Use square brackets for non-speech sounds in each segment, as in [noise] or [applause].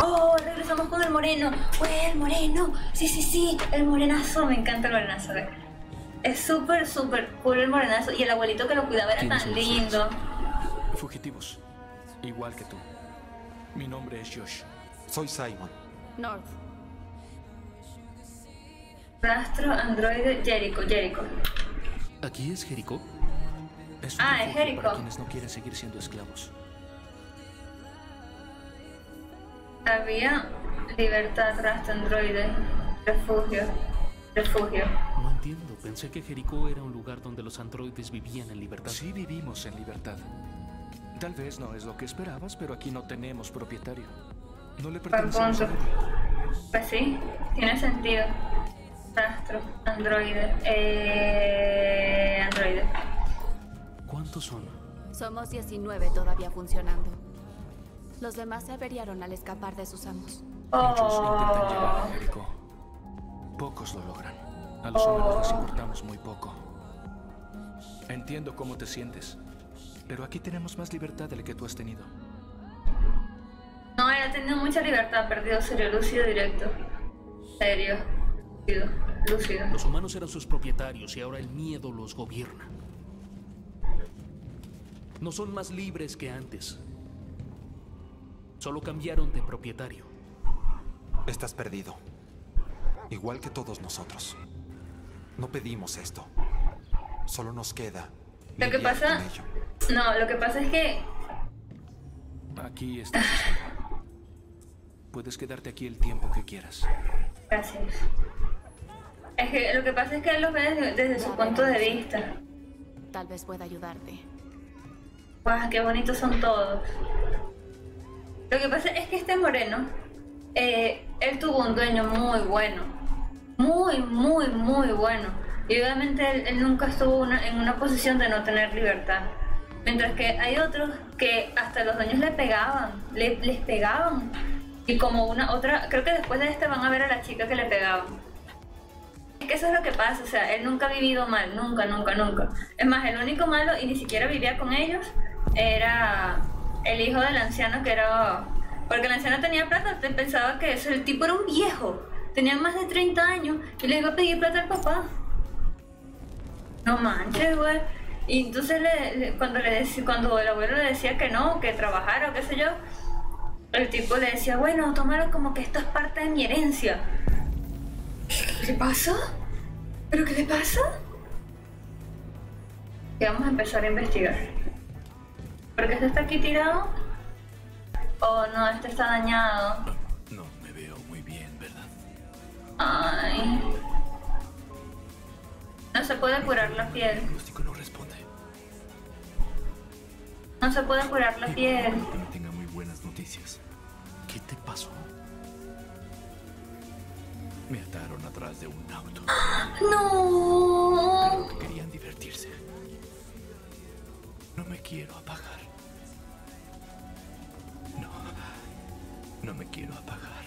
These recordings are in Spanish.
Oh, regresamos con el moreno. Uy, el moreno. Sí, sí, sí, el morenazo. Me encanta el morenazo. Es súper, súper cool el morenazo. Y el abuelito que lo cuidaba era ¿Quiénes tan lindo. Fugitivos. Igual que tú. Mi nombre es Josh. Soy Simon. North. Rastro, androide, Jericho, Jericho. ¿Aquí es Jericho? Es un Ah, es Jericho. para quienes no quieren seguir siendo esclavos. Había libertad, rastro, androide, refugio, refugio. No entiendo. Pensé que Jericho era un lugar donde los androides vivían en libertad. Sí vivimos en libertad. Tal vez no es lo que esperabas, pero aquí no tenemos propietario. No le pertenecemos a. Pues sí, tiene sentido. Rastro, androide, eh, Somos 19 todavía funcionando. Los demás se averiaron al escapar de sus amos. Muchos intentan llegar Oh, a Jericho. Pocos lo logran. A los humanos les importamos muy poco. Entiendo cómo te sientes, pero aquí tenemos más libertad de la que tú has tenido. no, él ha tenido mucha libertad, perdido serio, lúcido, directo. Serio, lúcido, lúcido. Los humanos eran sus propietarios y ahora el miedo los gobierna. No son más libres que antes. Solo cambiaron de propietario. Estás perdido. Igual que todos nosotros. No pedimos esto. Solo nos queda. Lo que pasa, con ello. no, lo que pasa es que Aquí estás. Puedes quedarte aquí el tiempo que quieras. Gracias. Es que lo que pasa es que él lo ve desde, desde su punto de vista. Tal vez pueda ayudarte. ¡Guau! ¡Qué bonitos son todos! Lo que pasa es que este moreno, eh, él tuvo un dueño muy bueno. Muy, muy, muy bueno. Y obviamente él, él nunca estuvo una- en una posición de no tener libertad. Mientras que hay otros que hasta los dueños le pegaban, le- les pegaban. Y como una otra, creo que después de este van a ver a la chica que le pegaban. Es que eso es lo que pasa, o sea, él nunca ha vivido mal, nunca, nunca, nunca. Es más, el único malo, y ni siquiera vivía con ellos, era el hijo del anciano que era... Porque el anciano tenía plata, pensaba que eso, el tipo era un viejo, tenía más de 30 años, y le iba a pedir plata al papá. No manches, güey. Y entonces le- le- cuando, le cuando el abuelo le decía que no, que trabajara o qué sé yo, el tipo le decía, bueno, tómalo como que esto es parte de mi herencia. ¿Qué le pasa? ¿Pero qué le pasa? Y vamos a empezar a investigar. ¿Por qué este está aquí tirado? Oh no, este está dañado. No me veo muy bien, ¿verdad? Ay. No se puede curar la piel. El diagnóstico no responde. No se puede curar la piel. No tenga muy buenas noticias. ¿Qué te pasó? Me ataron atrás de un auto. No. Quiero apagar. No. No me quiero apagar.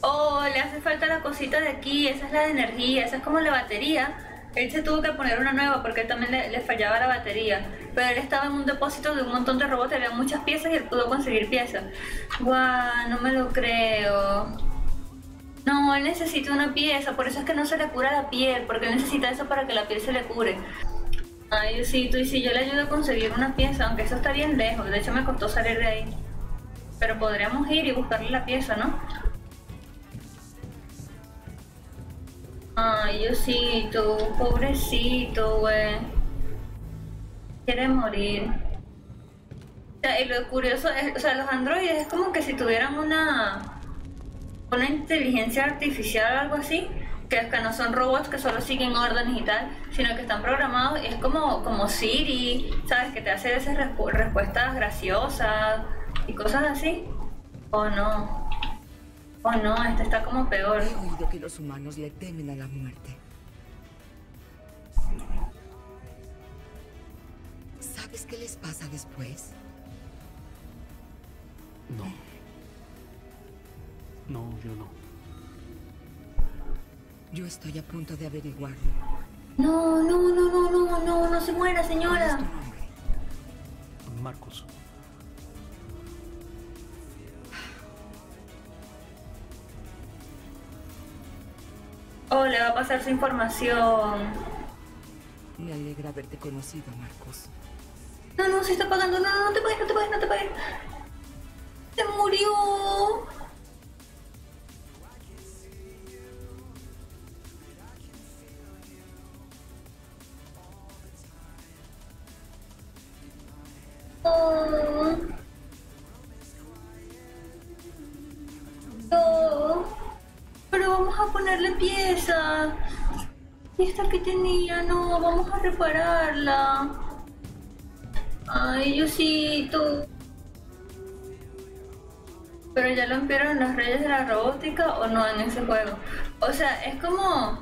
Oh, le hace falta la cosita de aquí, esa es la de energía, esa es como la batería. Él se tuvo que poner una nueva porque él también le, fallaba la batería. Pero él estaba en un depósito de un montón de robots, había muchas piezas y él pudo conseguir piezas. Guau, no me lo creo. No, él necesita una pieza, por eso es que no se le cura la piel, porque él necesita eso para que la piel se le cure. Ay, sí, tú y si yo le ayudo a conseguir una pieza, aunque eso está bien lejos, de hecho me costó salir de ahí. Pero podríamos ir y buscarle la pieza, ¿no? Ay, Diosito, pobrecito, güey. Quiere morir. O sea, y lo curioso es, o sea, los androides es como que si tuvieran una una inteligencia artificial o algo así, que, es que no son robots que solo siguen órdenes y tal, sino que están programados, y es como, como Siri, ¿sabes? Que te hace esas respu- respuestas graciosas y cosas así. Oh no. Oh no, este está como peor. He oído que los humanos le temen a la muerte. ¿Sabes qué les pasa después? No. No, yo no. Yo estoy a punto de averiguarlo. No, no, no, no, no, no, no se muera, ¿Cuál es señora. tu nombre? Marcos. Oh, le va a pasar su información. Me alegra haberte conocido, Marcos. No, no, se está pagando. No, no, no te pagues, no te pagues, no te pagues. Se murió. A ponerle pieza. Y esta que tenía, no, vamos a repararla. Ay, Diosito. Pero ya lo ampliaron los reyes de la robótica o no en ese juego. O sea, es como.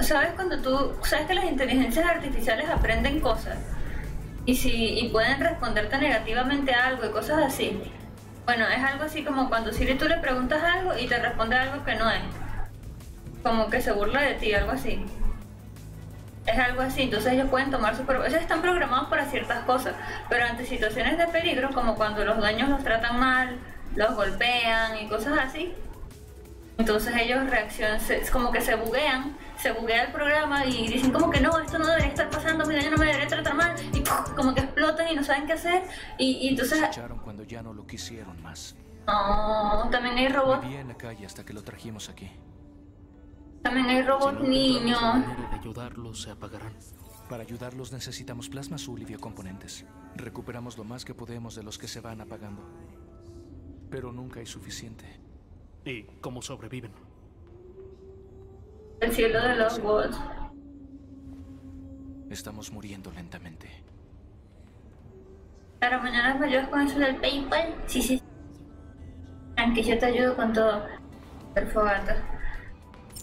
¿Sabes cuando tú. Sabes que las inteligencias artificiales aprenden cosas? Y si. y pueden responderte negativamente a algo y cosas así. Bueno, es algo así como cuando Siri tú le preguntas algo y te responde algo que no es. Como que se burla de ti, algo así. Es algo así, entonces ellos pueden tomar su... pro- Ellos están programados para ciertas cosas, pero ante situaciones de peligro, como cuando los dueños los tratan mal, los golpean y cosas así, entonces ellos reaccionan, se- es como que se buguean, se buguea el programa y dicen como que no, esto no debería estar pasando, mi dueño no me debería tratar mal, y ¡puf! como que explotan y no saben qué hacer, y, y entonces... Echaron cuando ya no lo quisieron más. No, también hay robots, Vivía en la calle hasta que lo trajimos aquí. También hay Si no robots niños. de ayudarlos, se apagarán. Para ayudarlos necesitamos plasma azul y biocomponentes. Recuperamos lo más que podemos de los que se van apagando. Pero nunca hay suficiente. ¿Y cómo sobreviven? El cielo de los bots. Estamos muriendo lentamente. Para mañana me ayudas con eso del PayPal. Sí, sí. Aunque yo te ayudo con todo. El fogata.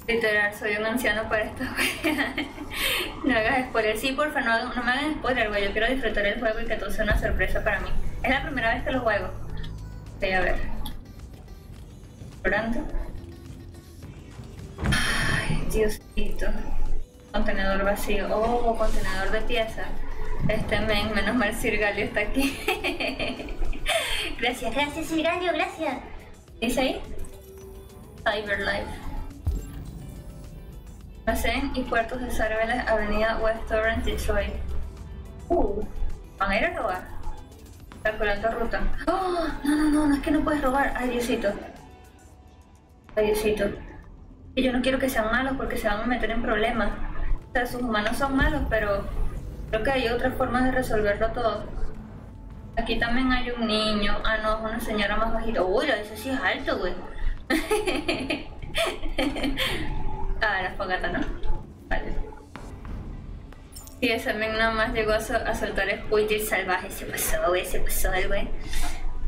Literal, soy un anciano para esta [laughs] wea. no hagas spoiler. Sí, porfa, no, no me hagan spoiler, güey. Yo quiero disfrutar el juego y que todo sea una sorpresa para mí. Es la primera vez que lo juego. Voy a ver. Explorando. Ay, Diosito. Contenedor vacío. Oh, contenedor de piezas. Este men, menos mal Sirgalio está aquí. [laughs] gracias, gracias Sirgalio, gracias. ¿Dice ahí? Cyberlife. Almacén y puertos de Sarabela, Avenida West Torrance, Detroit. Uh, van a ir a robar. Calculando ruta. Oh, no, no, no, no es que no puedes robar. Ay, Diosito. Y yo no quiero que sean malos porque se van a meter en problemas. O sea, sus humanos son malos, pero creo que hay otras formas de resolverlo todo. Aquí también hay un niño. Ah, no, es una señora más bajita. Uy, ese sí es alto, güey. [laughs] ah, la fogata, ¿no? Vale. Sí, ese men nada más llegó a, a soltar spoilers salvajes. Se pasó, güey, se pasó el güey.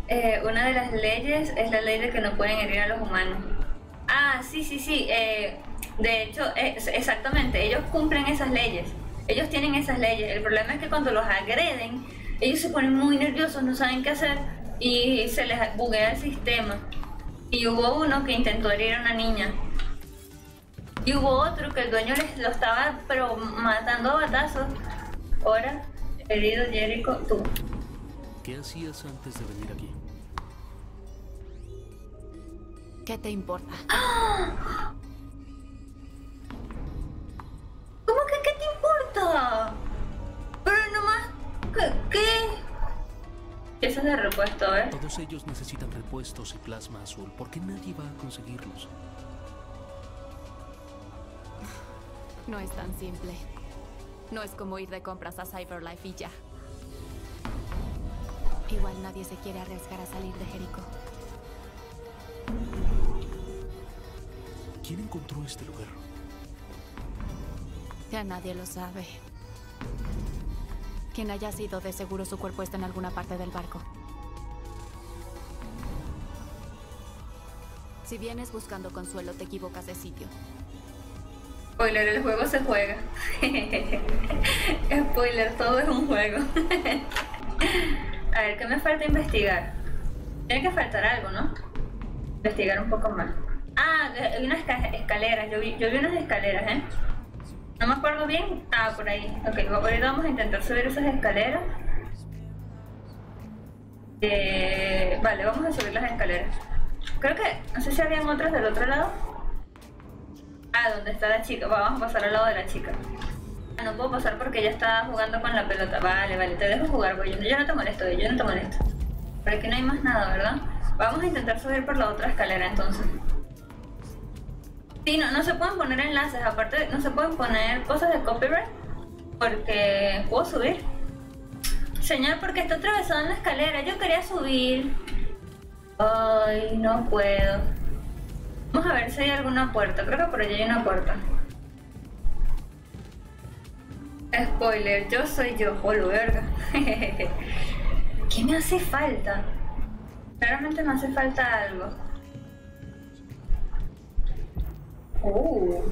Eh, una de las leyes es la ley de que no pueden herir a los humanos. Ah, sí, sí, sí. eh, de hecho, es- exactamente, ellos cumplen esas leyes. Ellos tienen esas leyes. El problema es que cuando los agreden, ellos se ponen muy nerviosos, no saben qué hacer y se les buguea el sistema. Y hubo uno que intentó herir a una niña. Y hubo otro que el dueño les lo estaba pero matando a batazos. Ahora, herido Jericho, tú. ¿Qué hacías antes de venir aquí? ¿Qué te importa? [gasps] ¿Cómo que qué te importa? Pero nomás, ¿qué? ¿Qué? Eso es de repuesto, ¿eh? Todos ellos necesitan repuestos y plasma azul. ¿Por qué nadie va a conseguirlos? No es tan simple. No es como ir de compras a Cyberlife y ya. Igual nadie se quiere arriesgar a salir de Jericho. ¿Quién encontró este lugar? Ya nadie lo sabe. Quien haya sido, de seguro su cuerpo está en alguna parte del barco. Si vienes buscando consuelo, te equivocas de sitio. Spoiler, el juego se juega. [laughs] Spoiler, todo es un juego. [laughs] a ver, ¿qué me falta investigar? Tiene que faltar algo, ¿no? Investigar un poco más. Ah, hay unas esca- escaleras, yo vi, yo vi unas escaleras, ¿eh? No me acuerdo bien. Ah, por ahí. Ok, ahorita vamos a intentar subir esas escaleras. Eh, vale, vamos a subir las escaleras. Creo que, no sé si habían otras del otro lado. Ah, donde está la chica. Va, Vamos a pasar al lado de la chica. Ah, No puedo pasar porque ella está jugando con la pelota. Vale, vale, te dejo jugar, güey. Yo no te molesto, yo no te molesto. Pero aquí no hay más nada, ¿verdad? Vamos a intentar subir por la otra escalera entonces. Sí, no, no se pueden poner enlaces, aparte no se pueden poner cosas de copyright porque puedo subir. Señor, porque está atravesado en la escalera, yo quería subir. Ay, no puedo. Vamos a ver si hay alguna puerta, creo que por allí hay una puerta. Spoiler, yo soy yo, polo verga. [laughs] ¿Qué me hace falta? Claramente me hace falta algo. Oh.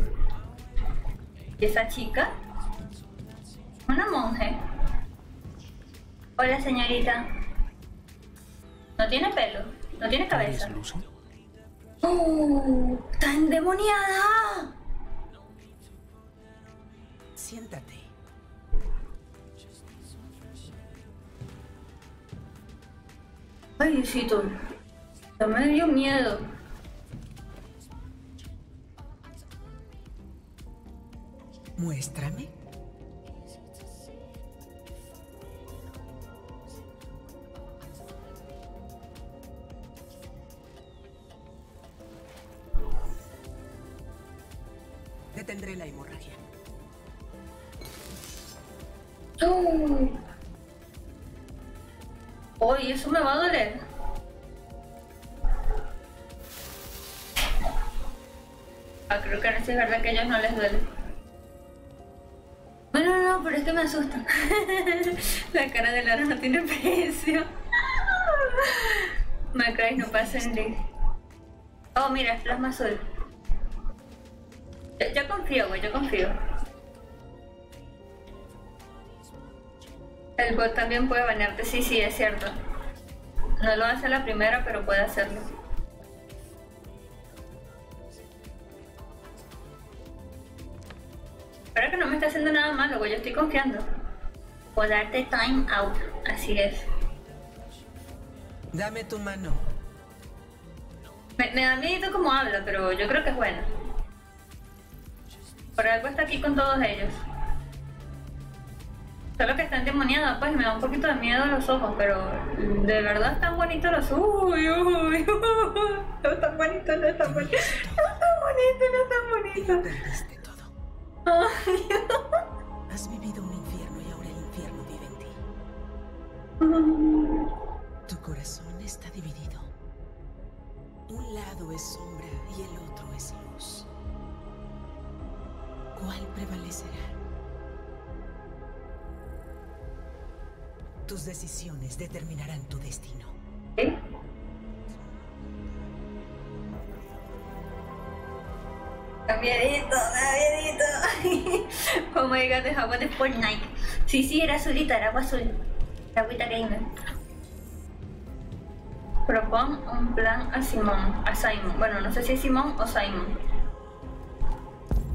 ¿Y esa chica? Una monje. Hola, señorita. No tiene pelo, no tiene cabeza. ¡Oh! ¡Está endemoniada! Siéntate. Ay, Diosito. Me dio miedo. Muéstrame. ¡Oh! Oye, eso me va a doler. Ah, creo que no sí es verdad que a ellos no les duele. Bueno, no, no, pero es que me asusta. [laughs] La cara de Lara no tiene precio. Macray no pasa en Lee. Oh, mira, es plasma azul. Yo confío, güey, yo confío. El bot también puede banearte, sí, sí, es cierto. No lo hace la primera, pero puede hacerlo. Espero que no me esté haciendo nada malo, güey, yo estoy confiando. O darte time out, así es. Dame tu mano. Me, me da miedo cómo habla, pero yo creo que es bueno. Por algo está aquí con todos ellos. Solo que está endemoniada, pues me da un poquito de miedo los ojos, pero de verdad están bonitos los Uy, uy, uy. [laughs] No están bonitos, no están bonitos. No están bonitos, no están bonitos. Perdiste todo. Ay, [laughs] Has vivido un infierno y ahora el infierno vive en ti. Tu corazón está dividido. Un lado es sombra y el otro es luz. ¿Cuál prevalecerá? Tus decisiones determinarán tu destino. Da miedito, miedito. Oh my god, es agua de Fortnite. Sí, sí, era azulita, era agua azul. La agüita gamer. Propon un plan a Simón, a Simon. Bueno, no sé si es Simón o Simon.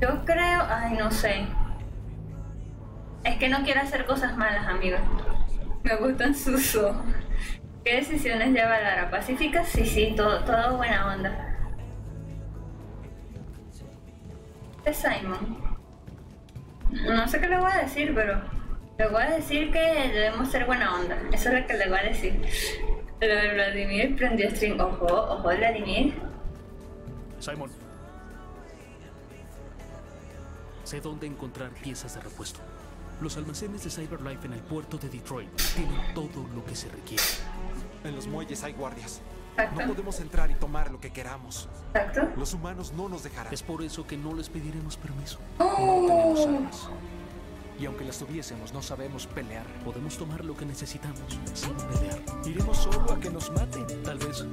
Yo creo, ay, no sé. Es que no quiero hacer cosas malas, amigos. Me gustan sus ojos. ¿Qué decisiones lleva Lara? ¿Pacíficas? Sí, sí, todo, todo buena onda. Es Simon. No sé qué le voy a decir, pero le voy a decir que debemos ser buena onda. Eso es lo que le voy a decir. De Vladimir prendió stream. Ojo, ojo, Vladimir. Simon. Sé dónde encontrar piezas de repuesto. Los almacenes de CyberLife en el puerto de Detroit tienen todo lo que se requiere. En los muelles hay guardias. No podemos entrar y tomar lo que queramos. exacto. Los humanos no nos dejarán. Es por eso que no les pediremos permiso. No tenemos armas. Y aunque las tuviésemos, no sabemos pelear. Podemos tomar lo que necesitamos sin pelear. Iremos solo a que nos maten. Tal vez.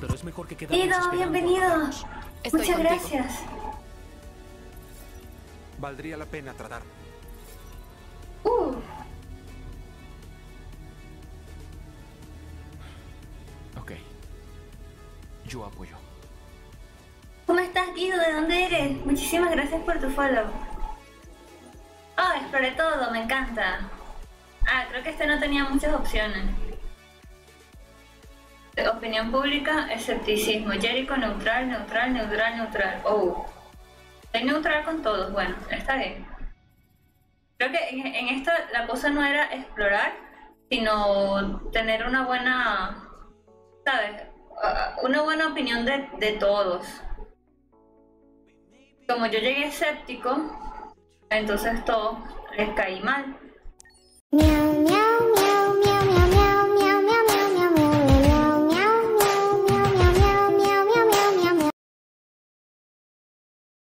Pero es mejor que quedarnos Ido, bienvenido. Estoy Muchas contigo. gracias. Valdría la pena tratar. Yo apoyo. ¿Cómo estás, Guido? ¿De dónde eres? Muchísimas gracias por tu follow. Oh, exploré todo, me encanta. Ah, creo que este no tenía muchas opciones. Opinión pública, escepticismo. Jericho, neutral, neutral, neutral, neutral. Oh. Soy neutral con todos. Bueno, está bien. Creo que en esta la cosa no era explorar, sino tener una buena, ¿sabes? Una buena opinión de, de todos. Como yo llegué escéptico, entonces todo les caí mal. Meow, meow.